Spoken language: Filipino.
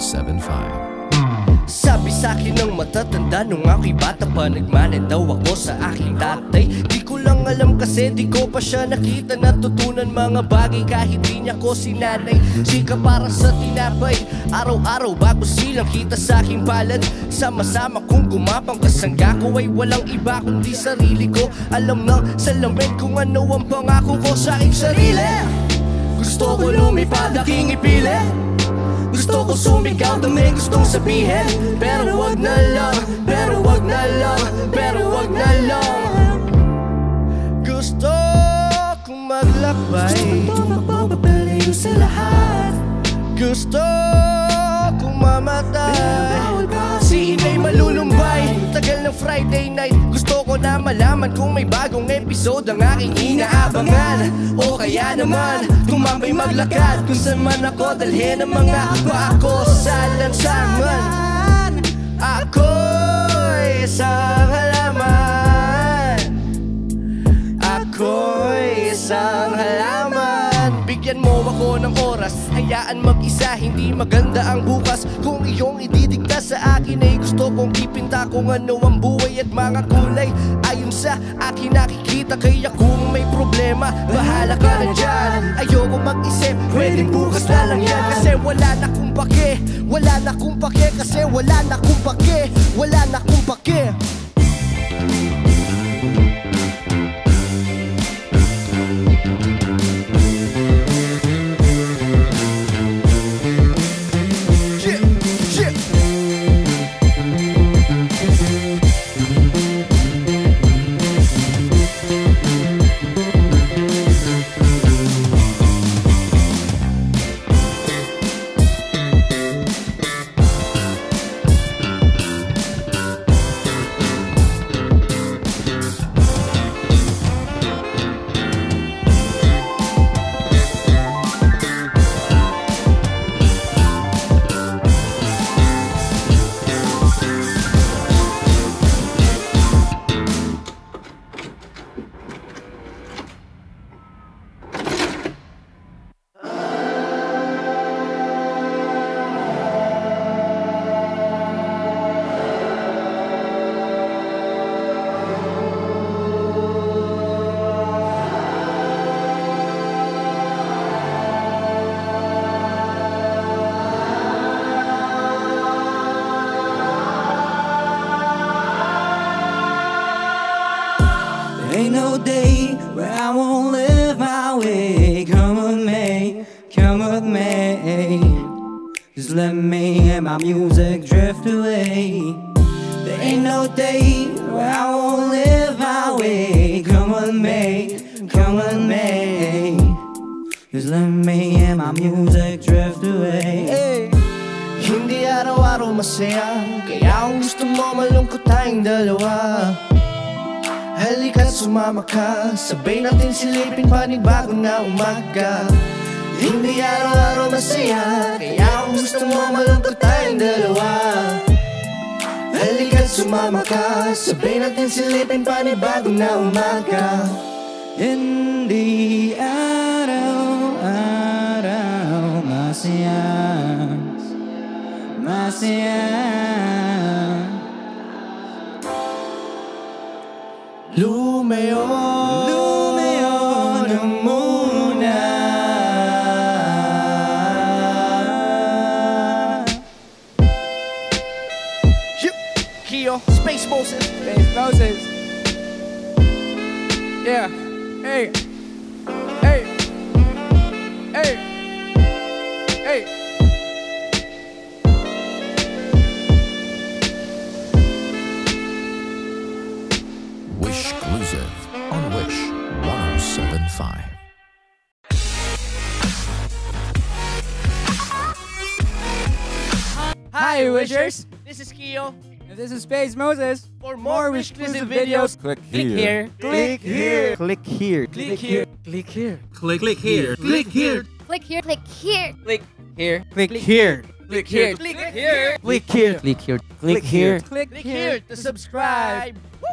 Sabi sa akin ng matatanda nung ako'y bata pa Nagmanan daw ako sa aking tatay. Di ko lang alam kasi di ko pa siya nakita. Natutunan mga bagay kahit di niya ko sinanay. Sika para sa tinapay Araw-araw bago silang kita sa aking palad. Sama-sama kong gumapang kasangga ko Ay walang iba kundi sarili ko. Alam ng salamin kung ano ang pangako ko sa aking sarili. Gusto ko lumipad aking ipilit gusto ko sumigaw na may gustong sabihin Pero wag na lang, pero wag na lang, pero wag na lang. Gusto kong maglakbay. Gusto ko magpapabalayo sa lahat. Gusto kong mamatay. Bawal ba? Si Inay malulumbay? Tagal ng Friday night na malaman kung may bagong episode Ang aking inaabangan. O kaya naman Tumambay maglakad Kung saan man ako dalhin ang mga paa ko sa lansangan. Ako'y isang halaman. Ako'y isang halaman. Bigyan mo ako ng oras Hayaan mag-isa, hindi maganda ang bukas. Kung iyong ididikta sa akin ay gusto kong ipinta Kung ano ang buhay at mga kulay. Ayon sa akin nakikita Kaya kung may problema, bahala ka na dyan. Ayoko mag-isip, pwedeng bukas na lang yan. Kasi wala na kong pake Wala na kong pake Kasi wala na kong pake Wala na kong pake ain't no day where I won't live my way. Come with me, come with me. Just let me and my music drift away. There ain't no day where I won't live my way. Come with me, come with me. Just let me and my music drift away. Eh, Hindi araw-araw masaya Kaya kung gusto mo malungkot tayong dalawa Halika't sumama ka. Sabay natin silipin panibago na umaga. Hindi araw-araw masaya Kaya kung gusto mo malungkot tayong dalawa. Halika't sumama ka. Sabay natin silipin panibago na umaga. Hindi araw-araw masaya. Masaya Lumayo Space Moses Space Moses. Yeah. Hey. 1075. Hi, Wishers. This is Kyo And this is Space Moses. For more Wish exclusive videos, videos, Click click here. Click here. Click here. Click here. Click here. Click, click here. Click here. Click here. Click here. Click here. Click here. Click here. Click here. Click here. Click here. Click here. Click Click here to subscribe. Woo!